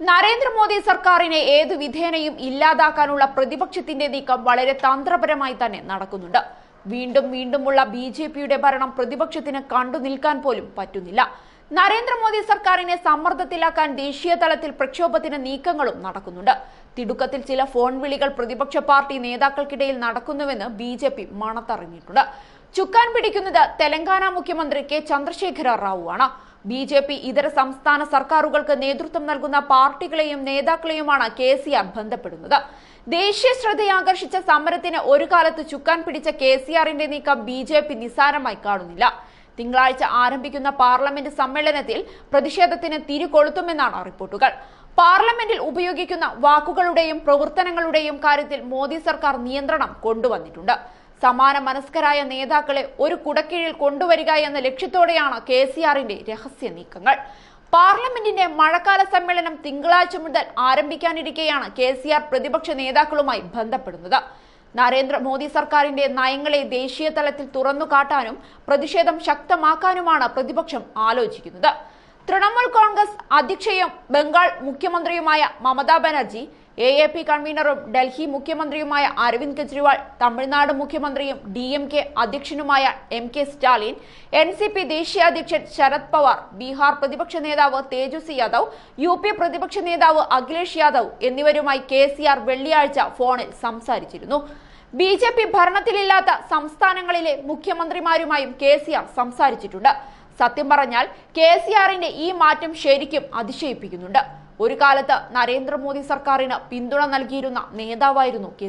നരേന്ദ്രമോദി സർക്കാരിനെ ഏതു വിധേനയും ഇല്ലാതാക്കാനുള്ള പ്രതിപക്ഷത്തിന്റെ നീക്കം വളരെ തന്ത്രപരമായി തന്നെ നടക്കുന്നുണ്ട്. വീണ്ടും വീണ്ടുമുള്ള ബി ജെ പിയുടെ ഭരണം പ്രതിപക്ഷത്തിന് കണ്ടു നിൽക്കാൻ പോലും പറ്റുന്നില്ല. നരേന്ദ്രമോദി സർക്കാരിനെ സമ്മർദ്ദത്തിലാക്കാൻ ദേശീയ തലത്തിൽ പ്രക്ഷോഭത്തിന് നീക്കങ്ങളും നടക്കുന്നുണ്ട്. തിടുക്കത്തിൽ ചില ഫോൺ വിളികൾ പ്രതിപക്ഷ പാർട്ടി നേതാക്കൾക്കിടയിൽ നടക്കുന്നുവെന്ന് ബി ജെ പി മണത്തറിഞ്ഞിട്ടുണ്ട്. ചുക്കാൻ പിടിക്കുന്നത് തെലങ്കാന മുഖ്യമന്ത്രി കെ ചന്ദ്രശേഖര റാവു ആണ് ബി ജെ പി ഇതര സംസ്ഥാന സർക്കാരുകൾക്ക് നേതൃത്വം നൽകുന്ന പാർട്ടികളെയും നേതാക്കളെയുമാണ് കെ സി ആർ ബന്ധപ്പെടുന്നത്. ദേശീയ ശ്രദ്ധയാകർഷിച്ച സമരത്തിന് ഒരു കാലത്ത് ചുക്കാൻ പിടിച്ച കെ സി ആറിന്റെ നീക്കം ബി ജെ പി നിസ്സാരമായി കാണുന്നില്ല. തിങ്കളാഴ്ച ആരംഭിക്കുന്ന പാർലമെന്റ് സമ്മേളനത്തിൽ പ്രതിഷേധത്തിന് തിരികൊളുത്തുമെന്നാണ് റിപ്പോർട്ടുകൾ. പാർലമെന്റിൽ ഉപയോഗിക്കുന്ന വാക്കുകളുടെയും പ്രവർത്തനങ്ങളുടെയും കാര്യത്തിൽ മോദി സർക്കാർ നിയന്ത്രണം കൊണ്ടുവന്നിട്ടുണ്ട്. സമാന മനസ്കരായ നേതാക്കളെ ഒരു കുടക്കീഴിൽ കൊണ്ടുവരിക എന്ന ലക്ഷ്യത്തോടെയാണ് കെ സി ആറിന്റെ രഹസ്യ നീക്കങ്ങൾ. പാർലമെന്റിന്റെ മഴക്കാല സമ്മേളനം തിങ്കളാഴ്ച മുതൽ ആരംഭിക്കാനിരിക്കെയാണ് കെ സി ആർ പ്രതിപക്ഷ നേതാക്കളുമായി ബന്ധപ്പെടുന്നത്. നരേന്ദ്രമോദി സർക്കാരിന്റെ നയങ്ങളെ ദേശീയ തലത്തിൽ തുറന്നു കാട്ടാനും പ്രതിഷേധം ശക്തമാക്കാനുമാണ് പ്രതിപക്ഷം ആലോചിക്കുന്നത്. തൃണമൂൽ കോൺഗ്രസ് അധ്യക്ഷയും ബംഗാൾ മുഖ്യമന്ത്രിയുമായ Mamata Banerjee A A P കൺവീനറും Delhi മുഖ്യമന്ത്രിയുമായ അരവിന്ദ് കെജ്രിവാൾ തമിഴ്നാട് മുഖ്യമന്ത്രിയും ഡി എം കെ അധ്യക്ഷനുമായ M K Stalin N C P ദേശീയ അധ്യക്ഷൻ ശരത് പവാർ ബീഹാർ പ്രതിപക്ഷ നേതാവ് തേജസ്വി യാദവ് യു പി പ്രതിപക്ഷ നേതാവ് അഖിലേഷ് യാദവ് എന്നിവരുമായി കെ സി ആർ വെള്ളിയാഴ്ച ഫോണിൽ സംസാരിച്ചിരുന്നു. ബി ജെ പി ഭരണത്തിലില്ലാത്ത സംസ്ഥാനങ്ങളിലെ മുഖ്യമന്ത്രിമാരുമായും കെ സി ആർ സംസാരിച്ചിട്ടുണ്ട്. സത്യം പറഞ്ഞാൽ കെ സി ആറിന്റെ ഈ മാറ്റം ശരിക്കും അതിശയിപ്പിക്കുന്നുണ്ട്. ഒരു കാലത്ത് നരേന്ദ്രമോദി സർക്കാരിന് പിന്തുണ നൽകിയിരുന്ന നേതാവായിരുന്നു കെ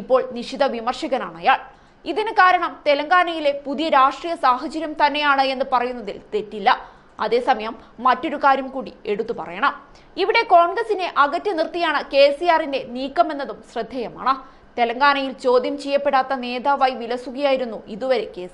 ഇപ്പോൾ നിശിത വിമർശകനാണ് അയാൾ. ഇതിന് കാരണം തെലങ്കാനയിലെ പുതിയ രാഷ്ട്രീയ സാഹചര്യം തന്നെയാണ് എന്ന് പറയുന്നതിൽ തെറ്റില്ല. അതേസമയം മറ്റൊരു കാര്യം കൂടി എടുത്തു പറയണം. ഇവിടെ കോൺഗ്രസിനെ അകറ്റി നിർത്തിയാണ് കെ സി ആറിന്റെ നീക്കമെന്നതും ശ്രദ്ധേയമാണ്. തെലങ്കാനയിൽ ചോദ്യം ചെയ്യപ്പെടാത്ത നേതാവായി വിലസുകയായിരുന്നു ഇതുവരെ കെ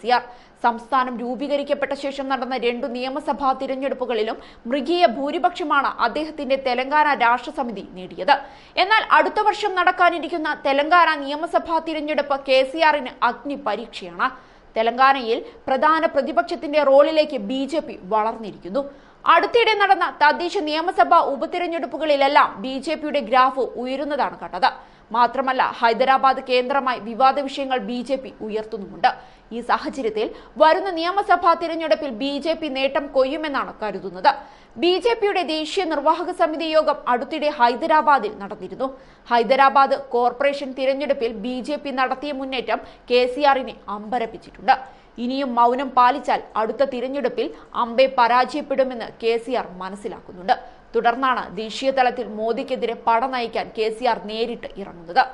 സംസ്ഥാനം രൂപീകരിക്കപ്പെട്ട ശേഷം നടന്ന രണ്ടു നിയമസഭാ തിരഞ്ഞെടുപ്പുകളിലും മൃഗീയ ഭൂരിപക്ഷമാണ് അദ്ദേഹത്തിന്റെ തെലങ്കാന രാഷ്ട്രസമിതി നേടിയത്. എന്നാൽ അടുത്ത വർഷം നടക്കാനിരിക്കുന്ന തെലങ്കാന നിയമസഭാ തിരഞ്ഞെടുപ്പ് കെ സി ആറിന് അഗ്നി പരീക്ഷയാണ്. തെലങ്കാനയിൽ പ്രധാന പ്രതിപക്ഷത്തിന്റെ റോളിലേക്ക് ബി ജെ പി വളർന്നിരിക്കുന്നു. അടുത്തിടെ നടന്ന തദ്ദേശ നിയമസഭാ ഉപതിരഞ്ഞെടുപ്പുകളിലെല്ലാം ബി ഗ്രാഫ് ഉയരുന്നതാണ് കണ്ടത്. മാത്രമല്ല ഹൈദരാബാദ് കേന്ദ്രമായി വിവാദ വിഷയങ്ങൾ ബി ജെ പി ഉയർത്തുന്നുമുണ്ട്. ഈ സാഹചര്യത്തിൽ വരുന്ന നിയമസഭാ തിരഞ്ഞെടുപ്പിൽ ബി ജെ പി നേട്ടം കൊയ്യുമെന്നാണ് കരുതുന്നത്. ബി ജെ പിയുടെ ദേശീയ നിർവാഹക സമിതി യോഗം അടുത്തിടെ ഹൈദരാബാദിൽ നടന്നിരുന്നു. ഹൈദരാബാദ് കോർപ്പറേഷൻ തിരഞ്ഞെടുപ്പിൽ ബി ജെ പി നടത്തിയ മുന്നേറ്റം കെ സി ആറിനെ അമ്പരപ്പിച്ചിട്ടുണ്ട്. ഇനിയും മൗനം പാലിച്ചാൽ അടുത്ത തിരഞ്ഞെടുപ്പിൽ അമ്പെ പരാജയപ്പെടുമെന്ന് കെ സി ആർ മനസ്സിലാക്കുന്നുണ്ട്. തുടർന്നാണ് ദേശീയ തലത്തിൽ മോദിക്കെതിരെ പട നയിക്കാൻ കെ സി ആർ നേരിട്ട് ഇറങ്ങുന്നത്.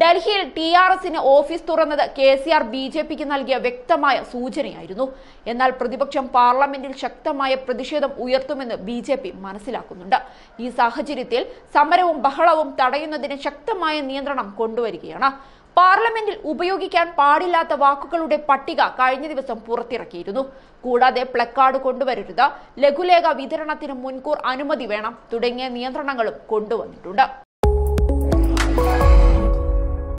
ഡൽഹിയിൽ ടി ആർ എസിന് ഓഫീസ് തുറന്നത് K C R B J പിക്ക് നൽകിയ വ്യക്തമായ സൂചനയായിരുന്നു. എന്നാൽ പ്രതിപക്ഷം പാർലമെന്റിൽ ശക്തമായ പ്രതിഷേധം ഉയർത്തുമെന്ന് ബി ജെ പി മനസ്സിലാക്കുന്നുണ്ട്. ഈ സാഹചര്യത്തിൽ സമരവും ബഹളവും തടയുന്നതിന് ശക്തമായ നിയന്ത്രണം കൊണ്ടുവരികയാണ്. പാർലമെന്റിൽ ഉപയോഗിക്കാൻ പാടില്ലാത്ത വാക്കുകളുടെ പട്ടിക കഴിഞ്ഞ ദിവസം പുറത്തിറക്കിയിരുന്നു. കൂടാതെ പ്ലക്കാർഡ് കൊണ്ടുവരരുത് ലഘുലേഖ വിതരണത്തിന് മുൻകൂർ അനുമതി വേണം തുടങ്ങിയ നിയന്ത്രണങ്ങളും കൊണ്ടുവന്നിട്ടുണ്ട്.